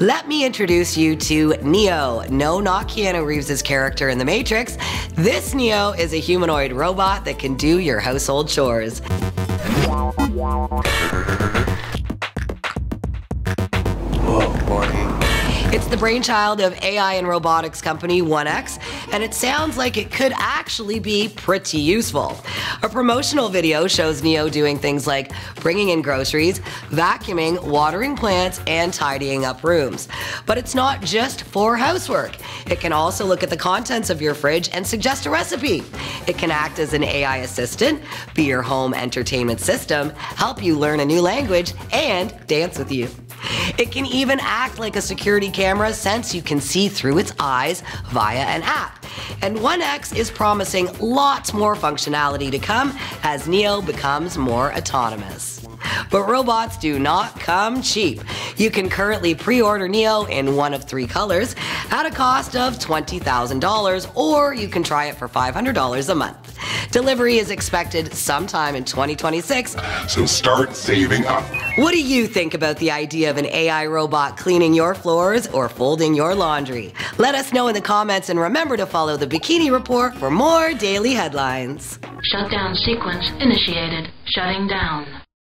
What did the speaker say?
Let me introduce you to Neo. No, not Keanu Reeves' character in The Matrix. This Neo is a humanoid robot that can do your household chores. It's the brainchild of AI and robotics company 1X, and it sounds like it could actually be pretty useful. A promotional video shows Neo doing things like bringing in groceries, vacuuming, watering plants, and tidying up rooms. But it's not just for housework. It can also look at the contents of your fridge and suggest a recipe. It can act as an AI assistant, be your home entertainment system, help you learn a new language, and dance with you. It can even act like a security camera since you can see through its eyes via an app. And 1X is promising lots more functionality to come as Neo becomes more autonomous. But robots do not come cheap. You can currently pre order Neo in one of three colors at a cost of $20,000, or you can try it for $500 a month. Delivery is expected sometime in 2026. So start saving up. What do you think about the idea of an AI robot cleaning your floors or folding your laundry? Let us know in the comments and remember to follow the Bikini Report for more daily headlines. Shutdown sequence initiated. Shutting down.